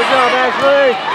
Good job, Ashley.